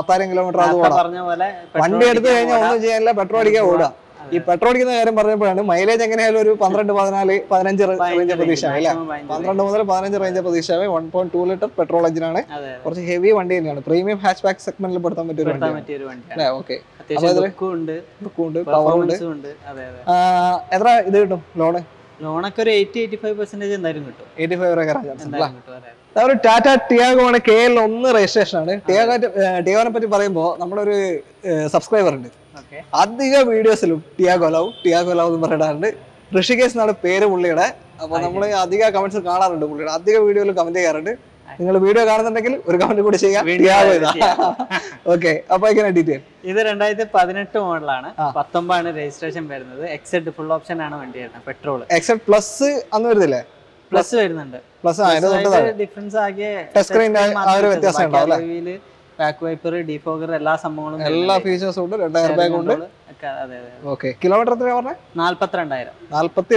പത്തായിരം കിലോമീറ്റർ അത് നേരത്തെ ഓടാം. പറഞ്ഞ പോലെ വണ്ടി എടുത്തു കഴിഞ്ഞാൽ ഒന്നും ചെയ്യാനില്ല. പെട്രോൾ അടിക്കാൻ ഓടാം. ഈ പെട്രോൾ അടിക്കുന്ന കാര്യം പറഞ്ഞപ്പോഴാണ് മൈലേജ് എങ്ങനെയായാലും ഒരു പന്ത്രണ്ട് പതിനാല് പതിനഞ്ച് റേഞ്ച് പ്രതീക്ഷ അല്ലേ? പന്ത്രണ്ട് മുതൽ പതിനഞ്ച് റേഞ്ച് പ്രതീക്ഷ one point two litre petrol എഞ്ചിനാണ് കുറച്ച് ഹെവി വണ്ടി തന്നെയാണ്. പ്രീമിയം ഹാച്ച് ബാക്ക് സെഗ്മെന്റിൽ പെടുത്താൻ പറ്റിയ ഒരു പെടുത്താൻ വണ്ടിയാണ്. പറ്റിയ അല്ലേ? ഓക്കെ ഉണ്ട്. പവർ എത്ര ഇത് കിട്ടും ലോണ് ലോണൊക്കെ ഒരു എയ്റ്റി എയ്റ്റി ഫൈവ് പെർസെന്റേജ് എന്തായാലും കിട്ടും. എയ്റ്റി ഫൈവ് വരെ കിട്ടും അതെ ഒരു ടാറ്റ ടിയാഗോ ആണ് കെ എൽ ഒന്ന് രജിസ്ട്രേഷൻ ആണ്. ടിയാഗോ ടിയാഗോനെ പറ്റി പറയുമ്പോൾ നമ്മളൊരു സബ്സ്ക്രൈബർ ഉണ്ട്. അധിക വീഡിയോസിലും ടിയാഗോ ലവ് ടിയാഗോ ലവ് എന്ന് പറയാറുണ്ട് ഋഷികേശ് എന്നാണ് പേര് പുള്ളിയുടെ. അപ്പൊ നമ്മൾ അധിക കമന്റ്സ് കാണാറുണ്ട് പുള്ളിയുടെ. അധിക വീഡിയോയിൽ കമന്റ് ചെയ്യാറുണ്ട്. നിങ്ങൾ വീഡിയോ കാണുന്നുണ്ടെങ്കിൽ ഒരു കമന്റ് കൂടി ചെയ്യാം. ഓക്കെ അപ്പൊ ഇങ്ങനെ ഡീറ്റെയിൽ ഇത് രണ്ടായിരത്തി പതിനെട്ട് മോഡലാണ്. പത്തൊമ്പതാണ് രജിസ്ട്രേഷൻ വരുന്നത്. എക്സെഡ് ഫുൾ ഓപ്ഷൻ ആണ് വണ്ടി വരുന്നത്. പെട്രോൾ എക്സെപ്റ്റ് പ്ലസ് അന്ന് വരുന്നില്ലേ? പ്ലസ് വരുന്നുണ്ട്. പ്ലസ് ഡിഫറൻസ് ആകെ screen ന്റെ ആ ഒരു വ്യത്യാസം ഉണ്ടാവും അല്ലേ? ബാക്ക് വൈപ്പർ ഡിഫോഗർ എല്ലാ സംഭവങ്ങളും എല്ലാ ഫീച്ചേഴ്സും ഉണ്ട്. രണ്ട് എയർ ബാഗ് ഉണ്ട്. ഓക്കെ കിലോമീറ്റർ എത്ര പറഞ്ഞത് നാല്പത്തിരണ്ടായിരം. നാല്പത്തി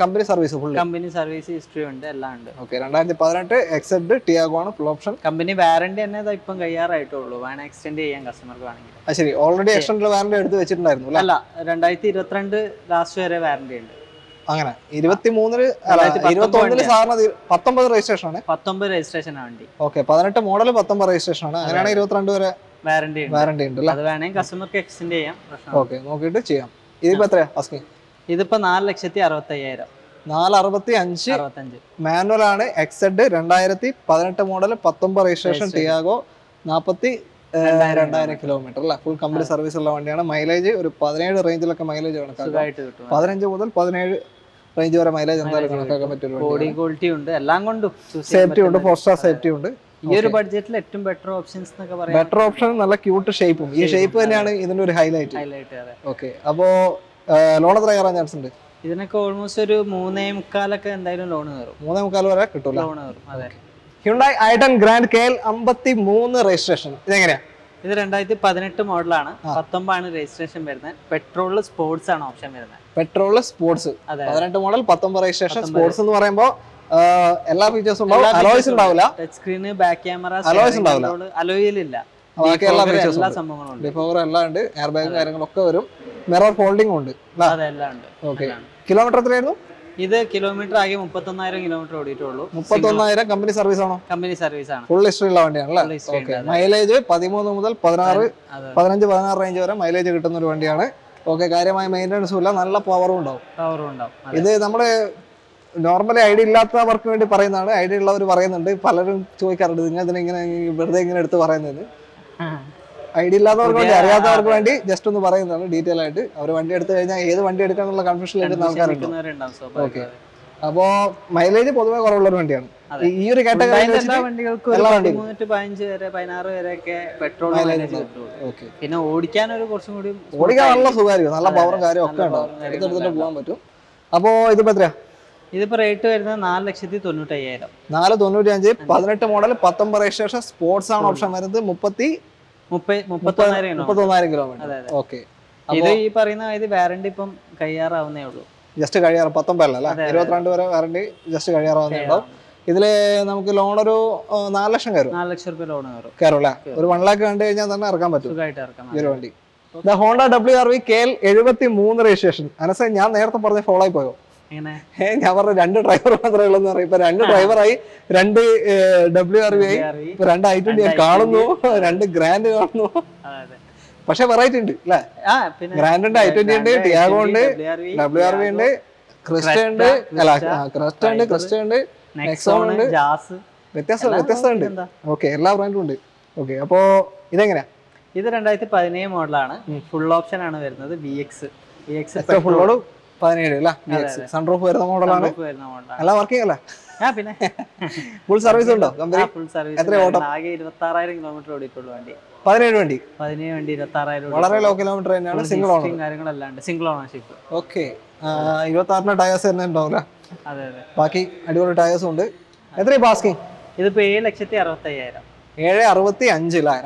company service full company service history ഉണ്ട് എല്ലാം ഉണ്ട്. ഓക്കെ രണ്ടായിരത്തി പതിനെട്ട് എക്സെപ്റ്റ് ടിയാഗോ ആണ് ഫുൾ ഓപ്ഷൻ കമ്പനി വാറണ്ടി തന്നെ ഇപ്പം കഴിയാറായിട്ടുള്ളൂ വേണം എക്സ്റ്റെൻഡ് ചെയ്യാൻ കസ്റ്റമർക്ക് വേണമെങ്കിൽ. ശരി. ഓൾറെഡി എക്സ്റ്റൻഡ് വാറണ്ടി എടുത്ത് വെച്ചിട്ടുണ്ടായിരുന്നു അല്ല? രണ്ടായിരത്തി ഇരുപത്തിരണ്ട് ലാസ്റ്റ് വരെ വാറണ്ടി ഉണ്ട്. അങ്ങനെ. ഇരുപത്തി മൂന്നിൽ അല്ല രണ്ടായിരത്തി ഇരുപത്തി ഒന്നിൽ സാറിന് തീ- പത്തൊമ്പത് രജിസ്ട്രേഷൻ ആണ്. പത്തൊമ്പത് രജിസ്ട്രേഷൻ ആണ് വണ്ടി. ഓക്കെ പതിനെട്ട് മോഡൽ പത്തൊമ്പത് രജിസ്ട്രേഷൻ ആണ്. അങ്ങനെയാണെങ്കിൽ ഇരുപത്തിരണ്ട് വരെ വാറണ്ടി ഉണ്ട്. വാറണ്ടി ഉണ്ട് അത് വേണമെങ്കിൽ കസ്റ്റമർക്ക് എക്സ്റ്റെൻഡ് ചെയ്യാം. ഓക്കെ നോക്കിയിട്ട് ചെയ്യാം. ഇതിപ്പോ എത്രയാ ഇതിപ്പോ നാല് ലക്ഷത്തി അറുപത്തി അയ്യായിരം നാല് അറുപത്തി അഞ്ച് മാനുവൽ ആണ്. എക്സെഡ് രണ്ടായിരത്തി പതിനെട്ട് മോഡൽ പത്തൊമ്പത് രജിസ്ട്രേഷൻ ടിയാഗോ നാൽപ്പത്തി രണ്ടായിരം കിലോമീറ്റർ അല്ല? ഫുൾ കമ്പനി സർവീസ് ഉള്ള വണ്ടിയാണ്. മൈലേജ് ഒരു പതിനേഴ് റേഞ്ചിലൊക്കെ മൈലേജ് കണക്കാക്കാം. പതിനഞ്ച് മുതൽ പതിനേഴ് റേഞ്ച് വരെ മൈലേജ് എന്തായാലും കണക്കാക്കാൻ പറ്റും ബോഡി ക്വാളിറ്റി ഉണ്ട്. എല്ലാം കൊണ്ടും സേഫ്റ്റി ഉണ്ട് പോസ്റ്റർ ഫോർ സ്റ്റാർ സേഫ്റ്റി ഉണ്ട്. ഈ ഒരു ബഡ്ജറ്റിൽ ഏറ്റവും ബെറ്റർ ഓപ്ഷൻസ് എന്നൊക്കെ പറയാം ബെറ്റർ ഓപ്ഷൻ നല്ല ക്യൂട്ട് ഷേപ്പും ഈ ഷേപ്പ് തന്നെയാണ് ഇതിന്റെ ഒരു ഹൈലൈറ്റ് ഹൈലൈറ്റ് അതെ. ഓക്കെ അപ്പോ ലോൺ എത്ര കയറാൻ ചാൻസ് ഉണ്ട്? ഇതിനൊക്കെ ഓൾമോസ്റ്റ് ഒരു മൂന്നേ മുക്കാലൊക്കെ എന്തായാലും ലോൺ കയറും. മൂന്നേ മുക്കാൽ വരെ കിട്ടും ലോൺ കയറും അതെ. Hyundai i ten grand K L അമ്പത്തി മൂന്ന് രജിസ്ട്രേഷൻ ഇതെങ്ങനെയാ? ഇത് രണ്ടായിരത്തി പതിനെട്ട് മോഡലാണ് പത്തൊമ്പതാണ് രജിസ്ട്രേഷൻ വരുന്നത്. പെട്രോളിൽ സ്പോർട്സ് ആണ് ഓപ്ഷൻ വരുന്നത്. പെട്രോളിൽ സ്പോർട്സ് പതിനെട്ട് മോഡൽ പത്തൊമ്പത് രജിസ്ട്രേഷൻ സ്പോർട്സ് എന്ന് പറയുമ്പോൾ എല്ലാ ഫീച്ചേഴ്സും ഉണ്ടാവും. അലോയ്സ് ഉണ്ടാവില്ല. Touch screen back camera alloys ഉണ്ടാവില്ല. അലോയിലില്ല ബാക്കി എല്ലാ ഫീച്ചേഴ്സും സംഭവങ്ങളും എല്ലാം ഉണ്ട്. എയർ ബാഗും കാര്യങ്ങളൊക്കെ വരും. മിറർ ഫോൾഡിംഗ് ഉണ്ട്. അതെ എല്ലാം ഉണ്ട്. ഓക്കെ. കിലോമീറ്റർ എത്രയായിരുന്നു? ഇത് കിലോമീറ്റർ ആകെ മുപ്പത്തൊന്നായിരം കിലോമീറ്റർ ഓടിയിട്ടുള്ളൂ. മുപ്പത്തൊന്നായിരം കമ്പനി സർവീസ് ആണോ? കമ്പനി സർവീസ് ആണ്. ഫുൾ ഹിസ്റ്ററി ഉള്ള വണ്ടിയാണ് ഓക്കെ മൈലേജ് പതിമൂന്ന് മുതൽ പതിനാറ് പതിനഞ്ച് പതിനാറ് റേഞ്ച് വരെ മൈലേജ് കിട്ടുന്ന ഒരു വണ്ടിയാണ്. ഓക്കെ കാര്യമായ മെയിന്റനൻസും ഇല്ല. നല്ല പവറും ഉണ്ടാവും. പവറും ഉണ്ടാവും. ഇത് നമ്മൾ നോർമലി ഐഡിയ ഇല്ലാത്തവർക്ക് വേണ്ടി പറയുന്നതാണ്. ഐഡിയ ഉള്ളവർ പറയുന്നുണ്ട്. പലരും ചോദിക്കാറുണ്ട് നിങ്ങൾ ഇതിനെ ഇങ്ങനെ വെറുതെ ഇങ്ങനെ എടുത്ത് പറയുന്നത്? ഐഡിയ ഇല്ലാത്തവർക്ക് വേണ്ടി അറിയാത്തവർക്ക് വേണ്ടി ജസ്റ്റ് ഒന്ന് പറയുന്നതാണ് ഡീറ്റെയിൽ ആയിട്ട്. അവർ വണ്ടി എടുത്തു കഴിഞ്ഞാൽ ഏത് വണ്ടി എടുക്കാനുള്ള കൺഫ്യൂഷൻ എടുക്കുന്ന ആൾക്കാരുണ്ട് ഓക്കെ. അപ്പോ മൈലേജ് പൊതുവെ കുറവുള്ള ഒരു വണ്ടിയാണ് ഈ- ഒരു പെട്രോൾ. പിന്നെ ഓടിക്കാൻ ഒരു കുറച്ചും കൂടി ഓടിക്കാൻ നല്ല സുഖമായിരിക്കും. നല്ല പവറും. കാര്യവും ഒക്കെ ഉണ്ടാവും. എടുത്തെടുത്തിട്ട് പോകാൻ പറ്റും. അപ്പോ ഇതിപ്പോ എത്രയാ? ഇതിപ്പോ റേറ്റ് വരുന്നത് നാല് ലക്ഷത്തി തൊണ്ണൂറ്റി അയ്യായിരം നാല് തൊണ്ണൂറ്റി അഞ്ച് പതിനെട്ട് മോഡൽ പത്തൊമ്പത് രജിസ്ട്രേഷൻ സ്പോർട്സ് ആണ് ഓപ്ഷൻ വരുന്നത് മുപ്പത്തി മുപ്പത് മുപ്പത്തൊന്നായിരം കിലോ മുപ്പത്തൊന്നായിരം കിലോമീറ്റർ. അതെ, അതെ. ഓക്കെ. ഇത് ഈ പറയുന്ന ഇത് വാറണ്ടി ഇപ്പം കഴിയാറാവുന്നേ ഉള്ളൂ. ജസ്റ്റ് കഴിയാറ് പത്തൊമ്പതല്ല? അല്ലേ? അതെ, അതെ. ഇരുപത്തിരണ്ട് വരെ വാറണ്ടി ജസ്റ്റ് കഴിയാറാവുന്നേ ഉണ്ടാവും. ഇതിൽ നമുക്ക് ലോൺ ഒരു നാല് ലക്ഷം കയറും. നാല് ലക്ഷം റുപ്യ ലോൺ കയറും. കയറും അല്ലേ? ഒരു വൺ ലാക്ക് കണ്ടു കഴിഞ്ഞാൽ തന്നെ ഇറക്കാൻ പറ്റും. ഈ ഒരു വണ്ടി. Honda W R V K L എഴുപത്തി മൂന്ന് രജിസ്ട്രേഷൻ അനസ ഞാൻ നേരത്തെ പറഞ്ഞ ഫോളോ ആയി പോയോ? ഞാൻ പറഞ്ഞ രണ്ട് ഡ്രൈവർ മാത്രമേ ഉള്ളൂ എന്ന് പറയും. ഇപ്പൊ രണ്ട് ഡ്രൈവറായി രണ്ട് ഡബ്ല്യു ആർ വി ആയി. ഇപ്പൊ രണ്ട് ഐ ട്വന്റി കാണുന്നു രണ്ട് ഗ്രാൻഡ് കാണുന്നു. പക്ഷെ വെറൈറ്റി ഉണ്ട് അല്ലേ? ഗ്രാൻഡ് ഉണ്ട് ഐ ട്വന്റി ഉണ്ട് ടിയാഗോ ഉണ്ട് ഡബ്ല്യു ആർ വി ഉണ്ട് ക്രിസ്റ്റ ഉണ്ട് അല്ല ക്രിസ്റ്റ ഉണ്ട് ക്രിസ്റ്റ ഉണ്ട് നെക്സോൺ ഉണ്ട്. ജാസ് വ്യത്യാസം എല്ലാം വ്യത്യസ്തമുണ്ട്? ഓക്കെ എല്ലാ ബ്രാൻഡും ഉണ്ട്. ഓക്കെ അപ്പോ ഇതെങ്ങനെയാ? ഇത് രണ്ടായിരത്തി പതിനേഴ് മോഡലാണ് ഫുൾ ഓപ്ഷൻ ആണ് വരുന്നത് V X V X full ഫുള്ളോട് പതിനേഴ് അല്ല? സൺറൂഫ് വരുന്ന മോഡലാണ് എല്ലാം വർക്കിംഗ് അല്ലേ പിന്നെ. ഫുൾ സർവീസ് ഉണ്ടോ കമ്പനി ഫുൾ എത്ര സർവീസ് ആകെ ഇരുപത്തി ആറായിരം കിലോമീറ്റർ ഓടിയിട്ടുള്ളൂ വണ്ടി. പതിനേഴ് വണ്ടി? പതിനേഴ് വണ്ടി ഇരുപത്തി ആറായിരം വളരെ ലോ കിലോമീറ്റർ തന്നെയാണ്. സിംഗിൾ ഓണർ കാര്യങ്ങളല്ലാണ്ട് സിംഗിൾ ഓണർഷിപ്പ് ഓക്കെ ഇരുപത്തി ആറിന് ടയേഴ്സ് തന്നെ ഉണ്ടാവില്ല അതെ അതെ. ബാക്കി അടിപൊളി ടയേഴ്സും ഉണ്ട്. എത്രയും ബാസ്കിങ് ഇതിപ്പോ ഏഴ് ലക്ഷത്തി അറുപത്തി അയ്യായിരം ഏഴ് അറുപത്തി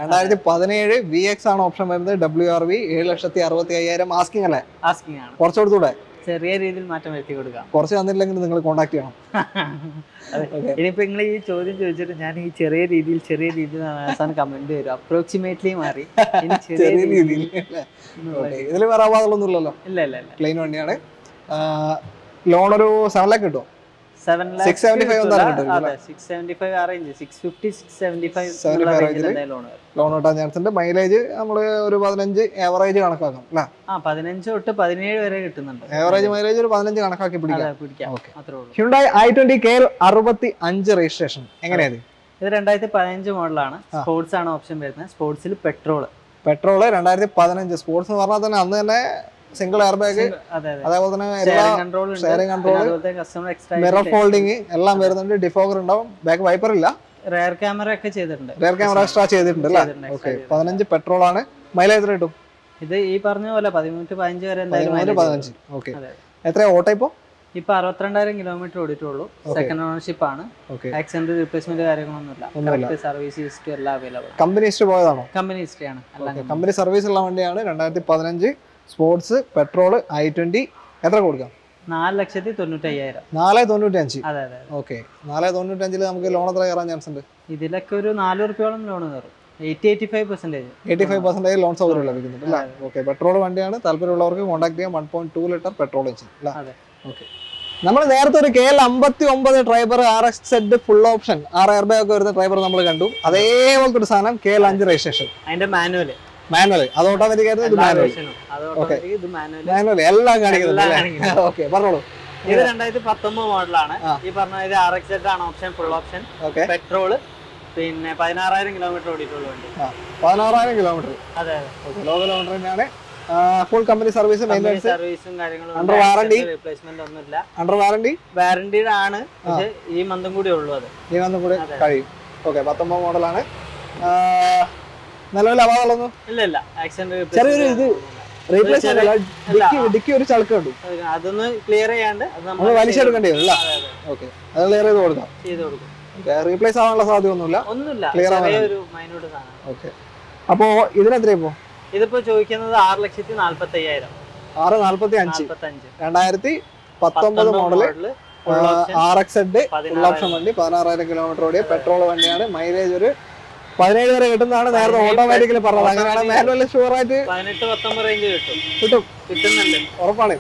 രണ്ടായിരത്തി പതിനേഴ് വി എക്സ് ആണ് ഓപ്ഷൻ വരുന്നത്. ഡബ്ല്യു ആർ വി ഏഴ് ലക്ഷത്തി അറുപത്തി അയ്യായിരം. ആസ്കിംഗ് അല്ലേ? ആസ്കിംഗ് ആണ്. കുറച്ചുകൂടെ ചെറിയ രീതിയിൽ മാറ്റം വരുത്തി കൊടുക്കാം. കുറച്ച് തന്നില്ലെങ്കിൽ നിങ്ങൾ കോൺടാക്ട് ചെയ്യണം. ഇനിയിപ്പോ നിങ്ങൾ ഈ ചോദ്യം ചോദിച്ചിട്ട് ഞാൻ ഈ ചെറിയ രീതിയിൽ ചെറിയ രീതിയിൽ അവസാനം കമന്റ് വരും അപ്രോക്സിമേറ്റ്ലി മാറി. ചെറിയ രീതിയിൽ ഇതിൽ വേറെ അപാകങ്ങളൊന്നും ഇല്ലല്ലോ. ഇല്ല ഇല്ല ഇല്ല. പ്ലെയിൻ വണ്ടിയാണ്. ലോൺ ഒരു സെവൻ ലാക്ക് കിട്ടും. സെവൻ 675 എന്തായാലും കിട്ടും, അതെ സിക്സ് സെവന്റി ഫൈവ് ആ range six fifty six seventy five 75 റേഞ്ചിൽ എന്തായാലും ലോൺ കിട്ടാൻ ചാൻസ് ഉണ്ട്. മൈലേജ് നമ്മൾ ഒരു പതിനഞ്ച് ഏവറേജ് കണക്കാക്കാം അല്ലേ? ആ പതിനഞ്ച് തൊട്ട് പതിനേഴ് വരെ കിട്ടുന്നുണ്ട്. ഏവറേജ് മൈലേജ് ഒരു പതിനഞ്ച് കണക്കാക്കി പിടിക്കാം. Hyundai i twenty K L അറുപത്തി അഞ്ച് രജിസ്ട്രേഷൻ എങ്ങനെയത് ഇത്? രണ്ടായിരത്തി പതിനഞ്ച് മോഡലാണ് സ്പോർട്സ് ആണ് ഓപ്ഷൻ വരുന്നത്. സ്പോർട്സിൽ പെട്രോൾ പെട്രോൾ രണ്ടായിരത്തി പതിനഞ്ച് സ്പോർട്സ് എന്ന് പറഞ്ഞാൽ തന്നെ അന്ന് തന്നെ സിംഗിൾ എയർ ബാഗ് അതെ അതെ. അതേപോലെ തന്നെ ഷെയറിംഗ് കൺട്രോൾ മിറർ ഫോൾഡിങ് എല്ലാം വരുന്നുണ്ട്. ഡിഫോഗർ ഉണ്ടാവും. ബാക്ക് വൈപ്പർ ഇല്ല. റെയർ ക്യാമറ ഒക്കെ ചെയ്തിട്ടുണ്ട്. റിയർ ക്യാമറ എക്സ്ട്രാ ചെയ്തിട്ടുണ്ട് അല്ലേ? ഓക്കെ പതിനഞ്ച് പെട്രോൾ ആണ്. മൈലേജ് എത്ര കിട്ടും? ഇത് ഈ പറഞ്ഞ പോലെ പതിമൂന്ന് പതിനഞ്ച് വരെ പതിനഞ്ച്. ഓക്കെ എത്ര ഓട്ടോ ഇപ്പോ? ഇപ്പൊ അറുപത്തിരണ്ടായിരം കിലോമീറ്റർ ഓടിയിട്ടുള്ളൂ. സെക്കൻഡ് ഓണർഷിപ്പ് ആണ്. ആക്സിഡന്റ് റീപ്ലേസ്മെന്റ് കാര്യങ്ങളൊന്നുമില്ല. സർവീസ് ഹിസ്റ്ററി എല്ലാം അവൈലബിൾ കമ്പനി ഹിസ്റ്ററി പോയതാണോ? കമ്പനി ഹിസ്റ്ററി ആണ്. കമ്പനി സർവീസ് ഉള്ള വണ്ടിയാണ് രണ്ടായിരത്തി പതിനഞ്ച്. സ്പോർട്സ് പെട്രോൾ ഐ ട്വന്റി എത്ര കൊടുക്കാം? നാല് ലക്ഷത്തി തൊണ്ണൂറ്റി അയ്യായിരം നാല് തൊണ്ണൂറ്റി അഞ്ച് അതെ അതെ ഓക്കെ. നാല് നമുക്ക് ലോൺ എത്ര കയറാൻ ചാൻസ് ഉണ്ട്? ഇതിലൊക്കെ ഒരു നാല് റുപ്യോളം ലോൺ കയറും. Eighty five percentage. ലോൺ സൗകര്യം ലഭിക്കുന്നുണ്ട് അല്ലേ? ഓക്കെ പെട്രോൾ വണ്ടിയാണ്. താല്പര്യമുള്ളവർക്ക് കോൺടാക്ട് ചെയ്യാം. One point two litre petrol engine അല്ലേ? ഓക്കെ. നമ്മൾ നേരത്തെ ഒരു കെ എൽ അമ്പത്തി ഒമ്പത് driver R X Z full option R air bag ഒക്കെ വരുന്ന ഡ്രൈവർ നമ്മൾ കണ്ടു. അതേപോലത്തെ ഒരു സാധനം കെ എൽ അഞ്ച് രജിസ്ട്രേഷൻ അതിന്റെ മാനുവൽ മാനുവൽ അത് ഓട്ടോമാറ്റിക് ഇത് മാനുവൽ ഇത് മാനുവൽ എല്ലാം കാണിക്കുന്നുണ്ട് ഓക്കെ പറഞ്ഞോളൂ. ഇത് രണ്ടായിരത്തി പത്തൊമ്പത് മോഡലാണ് ഈ പറഞ്ഞ ഇത് ആർ എക്സ് ആണ് option full option okay petrol പിന്നെ പതിനാറായിരം കിലോമീറ്റർ ഓടിയിട്ടുള്ള വണ്ടി. പതിനാറായിരം കിലോമീറ്റർ അതെ അതെ. ലോ കിലോമീറ്റർ തന്നെയാണ്. ഫുൾ കമ്പനി സർവീസ് സർവീസും കാര്യങ്ങളും അണ്ടർ വാറണ്ടി റീപ്ലേസ്മെന്റ് ഒന്നുമില്ല. അണ്ടർ വാറണ്ടി വാറണ്ടിയുടെ ആണ് പക്ഷെ ഈ മന്തും കൂടി ഉള്ളൂ അത്. ഈ ഇതിനൊന്നും കൂടി. കഴിയും. ഓക്കെ പത്തൊമ്പത് മോഡലാണ് നിലവിൽ ഇല്ല ഇല്ല ആക്സിഡന്റ് ചെറിയൊരു ഇത് റീപ്ലേസ് ചെറിയ- ഡിക്കി ഡിക്കി ഒരു അതൊന്ന് ക്ലിയർ ചെയ്യാണ്ട് നമ്മൾ നമ്മൾ വലിച്ചെടുക്കേണ്ടി വരും അല്ലേ? അതെ, അതെ. ഓക്കെ അത് ക്ലിയർ ചെയ്ത് കൊടുക്കാം. ചെയ്ത് കൊടുക്കും. റീപ്ലേസ് ആവാനുള്ള സാധ്യത. ഒന്നുമില്ല ഓക്കെ അപ്പോ ഇതിനെത്ര ഇപ്പോ? ഇതിപ്പോ ചോദിക്കുന്നത് ആറ് ലക്ഷത്തി നാല്പത്തി അയ്യായിരം ആറ് നാല്പത്തി അഞ്ച്. നാല്പത്തി രണ്ടായിരത്തി പത്തൊമ്പത് model model full option, R X Z full option വണ്ടി പതിനാറായിരം കിലോമീറ്റർ ഓടിയ പെട്രോൾ വണ്ടിയാണ്. മൈലേജ് ഒരു പതിനേഴ് വരെ കിട്ടുന്നതാണ് നേരത്തെ ഓട്ടോമാറ്റിക്കലി പറഞ്ഞത്. അങ്ങനെയാണ് മാനുവൽ ഷുവർ ആയിട്ട് പതിനെട്ട് പത്തൊമ്പത് റേഞ്ച് കിട്ടും. കിട്ടും. കിട്ടുന്നുണ്ട്. ഉറപ്പാണ്.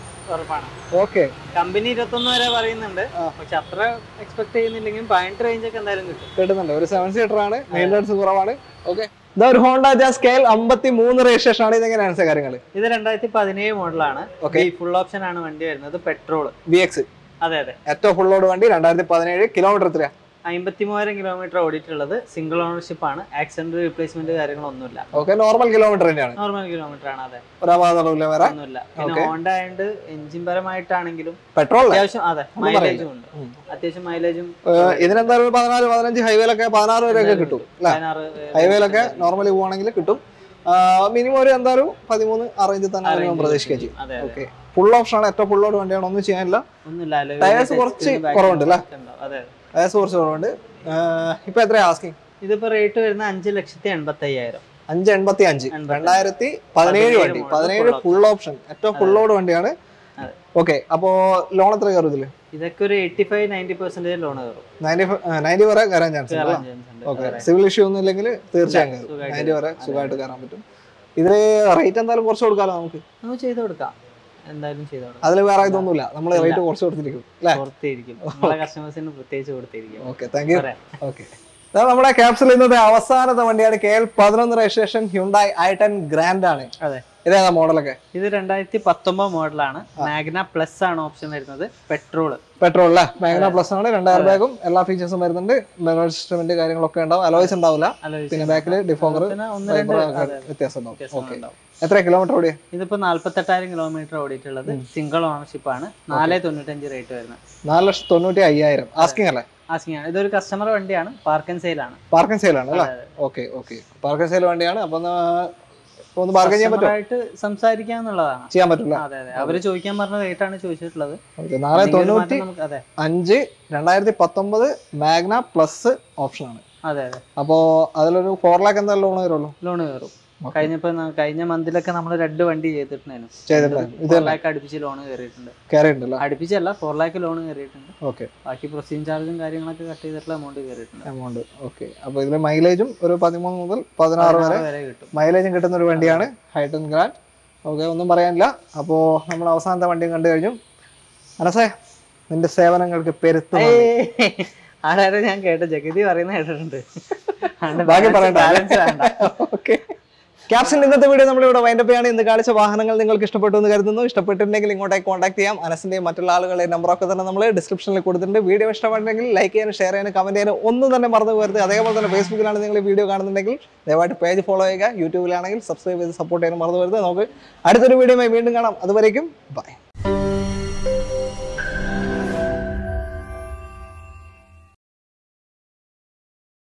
ഓക്കെ. കമ്പനി ഇരുപത്തൊന്ന് വരെ പറയുന്നുണ്ട്. പക്ഷെ അത്ര എക്സ്പെക്ട് ചെയ്യുന്നില്ലെങ്കിലും പതിനെട്ട് റേഞ്ച് ഒക്കെ എന്തായാലും കിട്ടും. കിട്ടുന്നുണ്ട്. ഒരു സെവൻ സീറ്റർ ആണ്. മെയിന്റെനൻസ് കുറവാണ് ഓക്കെ. ഇതാ ഒരു ഹോണ്ട ജാസ് സ്കെയിൽ അമ്പത്തി മൂന്ന് രജിസ്ട്രേഷൻ ആണ് ഇതെങ്ങനെയാണ് കാര്യങ്ങൾ ഇത് രണ്ടായിരത്തി പതിനേഴ് മോഡലാണ്. ഫുൾ ഓപ്ഷൻ ആണ് വണ്ടി വരുന്നത്. പെട്രോൾ ബി എക്സ് അതെ അതെ. ഏറ്റവും ഫുൾ ലോഡ് വണ്ടി രണ്ടായിരത്തി പതിനേഴ് കിലോമീറ്റർ എത്രയാ? അമ്പത്തി മൂവായിരം കിലോമീറ്റർ ഓടിയിട്ടുള്ളത് സിംഗിൾ ഓണർഷിപ്പ് ആണ്. ആക്സിഡന്റ് റീപ്ലേസ്മെന്റ് കാര്യങ്ങളൊന്നുമില്ല. ഓക്കെ നോർമൽ കിലോമീറ്റർ തന്നെയാണ്. നോർമൽ കിലോമീറ്റർ ആണ് അതെ. ഒന്നുമില്ല. പിന്നെ ഹോണ്ട ആയതുകൊണ്ട് എഞ്ചിൻ പരമായിട്ടാണെങ്കിലും പെട്രോൾ അത്യാവശ്യം അതെ മൈലേജും ഉണ്ട്. അത്യാവശ്യം മൈലേജും ഇതിനെന്തായാലും പതിനാല് പതിനഞ്ച് ഹൈവേയിലൊക്കെ പതിനാറ് വരെയൊക്കെ കിട്ടും ഹൈവേയിലൊക്കെ നോർമലി പോവാണെങ്കിൽ കിട്ടും. മിനിമം ഒരു എന്തായാലും പതിമൂന്ന് ആ റേഞ്ചിൽ തന്നെ പ്രതീക്ഷിക്കുകയും ചെയ്യും. ഓക്കെ ഫുൾ ഓപ്ഷൻ ആണ്. ഏറ്റവും ഫുൾ ഓട് വണ്ടിയാണ്. ഒന്നും ചെയ്യാനില്ല. ടയേഴ്സ് കുറച്ച് കുറവുണ്ട് അല്ലേ? അതെ അതായത് കുറച്ച് കുറവുണ്ട് ഇപ്പൊ എത്രയാ ആസ്കിങ് ഇതിപ്പോ റേറ്റ് വരുന്ന അഞ്ച് ലക്ഷത്തി എൺപത്തി അയ്യായിരം അഞ്ച് എൺപത്തി അഞ്ച് രണ്ടായിരത്തി പതിനേഴ് വണ്ടി. പതിനേഴ് ഫുൾ ഓപ്ഷൻ ഏറ്റവും ഫുൾ ലോഡ് വണ്ടിയാണ്. ഓക്കെ അപ്പോ ലോൺ എത്ര കയറും ഇതിൽ? ഇതൊക്കെ ഒരു eighty five ninety percentage loan കയറും. നയന്റി വരെ കയറാൻ ചാൻസ് ഓക്കെ സിവിൽ ഇഷ്യൂ ഒന്നും ഇല്ലെങ്കിൽ തീർച്ചയായും കയറും. നയന്റി വരെ സുഖമായിട്ട് കയറാൻ പറ്റും. ഇതിൽ റേറ്റ് എന്തായാലും കുറച്ച് കൊടുക്കാമല്ലോ നമുക്ക്? നമുക്ക് ചെയ്ത് കൊടുക്കാം. അതിൽ വേറെ ഇതൊന്നുമില്ല. നമ്മൾ റേറ്റ് കുറച്ച് കൊടുത്തിരിക്കും കൊടുത്തിരിക്കും. നമ്മളെ കസ്റ്റമേഴ്സിന് പ്രത്യേകിച്ച് കൊടുത്തിരിക്കും. ഓക്കെ താങ്ക് യു പറയാം. ഓക്കെ നമ്മുടെ ക്യാപ്സിൽ ഇന്നത്തെ അവസാനത്തെ വണ്ടിയാണ് കെ എൽ പതിനൊന്ന് registration Hyundai i ten grand ആണ്. അതെ. ഇതേതാ മോഡലൊക്കെ ഇത് രണ്ടായിരത്തി പത്തൊമ്പത് മോഡലാണ് മാഗ്ന പ്ലസ് ആണ് ഓപ്ഷൻ വരുന്നത്. പെട്രോൾ പെട്രോൾ അല്ലേ? മാഗ്ന പ്ലസ് ആണ്. രണ്ടായിരം ബാഗും എല്ലാ ഫീച്ചേഴ്സും വരുന്നുണ്ട്. മെമ്മറി സിസ്റ്റമിന്റെ കാര്യങ്ങളൊക്കെ ഉണ്ടാവും. അലോയ്സ് ഉണ്ടാവില്ല. പിന്നെ ബാക്കിൽ രണ്ട് വ്യത്യാസം ഉണ്ടാവും. ഓക്കെ ഉണ്ടാവും. എത്ര കിലോമീറ്റർ ഓടിയ? ഇതിപ്പോ നാല്പത്തെട്ടായിരം കിലോമീറ്റർ ഓടിയിട്ടുള്ളത് സിംഗിൾ ഓണർഷിപ്പ് ആണ്. നാല് തൊണ്ണൂറ്റഞ്ച് റേറ്റ് വരുന്നത്. നാല് ലക്ഷത്തി തൊണ്ണൂറ്റി അയ്യായിരം ആസ്കിംഗ് അല്ലേ? ആസ്കിങ് ആണ്. ഇതൊരു കസ്റ്റമർ വണ്ടിയാണ്. പാർക്കൻ സെയിലാണ് സെയിൽ ആണ്. അല്ലേ? ഓക്കെ ഓക്കെ പാർക്കൻ സെയിൽ വണ്ടിയാണ്. അപ്പൊ ഒന്ന് ബാർഗൻ ചെയ്യാൻ പറ്റുമായിട്ട് സംസാരിക്കാം എന്നുള്ളതാണ്. ചെയ്യാൻ പറ്റില്ല അതെ അതെ. അവർ ചോദിക്കാൻ പറഞ്ഞ റേറ്റ് ആണ് ചോദിച്ചിട്ടുള്ളത്. ഒരു തൊണ്ണൂറ്റി അഞ്ച് രണ്ടായിരത്തി പത്തൊമ്പത് മാഗ്ന പ്ലസ് ഓപ്ഷൻ ആണ്. അതെ അതെ. അപ്പോ അതിലൊരു ഫോർ ലാക്ക് എന്തായാലും ലോൺ വരുള്ളൂ ലോൺ കയറും കഴിഞ്ഞപ്പോ കഴിഞ്ഞ മന്തിലൊക്കെ നമ്മൾ രണ്ട് വണ്ടി ചെയ്തിട്ടുണ്ടായിരുന്നു. അടുപ്പിച്ച് ലോൺ കയറിയിട്ടുണ്ട് അടുപ്പിച്ചല്ല ഫോർ ലാക്ക് ലോൺ കയറിയിട്ടുണ്ട് ഓക്കെ. ബാക്കി പ്രൊസീജിങ് ചാർജും കാര്യങ്ങളൊക്കെ കട്ട് ചെയ്തിട്ടുള്ള എമൗണ്ട് കയറിയിട്ടുണ്ട് എമൗണ്ട് ഓക്കെ. അപ്പൊ ഇതിൽ മൈലേജും ഒരു പതിമൂന്ന് മുതൽ പതിനാറ് വരെ കിട്ടും. മൈലേജും കിട്ടുന്ന ഒരു വണ്ടിയാണ് ഹൈട്ടൺ ഗ്രാൻഡ് ഓക്കെ ഒന്നും പറയാനില്ല. അപ്പോൾ നമ്മൾ അവസാനത്തെ വണ്ടിയും കണ്ടു കഴിഞ്ഞു. മനസ്സേ നിന്റെ സേവനങ്ങൾക്ക് പെരുത്തു ആരാരും ഞാൻ കേട്ട ജഗതി പറയുന്ന കേട്ടിട്ടുണ്ട്. ബാക്കി പറയണ്ട. ഓക്കെ. ക്യാപ്ഷൻ ഇന്നത്തെ വീഡിയോ നമ്മൾ ഇവിടെ വൈൻഡപ്പ് ചെയ്യാണ്. ഇന്ന് കാണിച്ച വാഹനങ്ങൾ നിങ്ങൾക്ക് ഇഷ്ടപ്പെട്ടു എന്ന് കരുതുന്നു. ഇഷ്ടപ്പെട്ടിട്ടുണ്ടെങ്കിൽ ഇങ്ങോട്ടേക്ക് കോൺടാക്ട് ചെയ്യാം. അനസിന്റെയും മറ്റുള്ള ആളുകളുടെ നമ്പറൊക്കെ തന്നെ നമ്മൾ ഡിസ്ക്രിപ്ഷനിൽ കൊടുത്തിട്ടുണ്ട്. വീഡിയോ ഇഷ്ടപ്പെട്ടെങ്കിൽ ലൈക്ക് ചെയ്യാനും ഷെയർ ചെയ്യാനും കമന്റ് ചെയ്യാനും ഒന്നും തന്നെ മറന്നു പോകരുത്. അതേപോലെ തന്നെ ഫേസ്ബുക്കിലാണ് നിങ്ങൾ വീഡിയോ കാണുന്നുണ്ടെങ്കിൽ ദയവായിട്ട് പേജ് ഫോളോ ചെയ്യുക. യൂട്യൂബിലാണെങ്കിൽ സബ്സ്ക്രൈബ് ചെയ്ത് സപ്പോർട്ട് ചെയ്യാനും മറന്നു പോകരുത്. നമുക്ക് അടുത്തൊരു വീഡിയോയുമായി വീണ്ടും കാണാം. അതുവരേക്കും ബൈ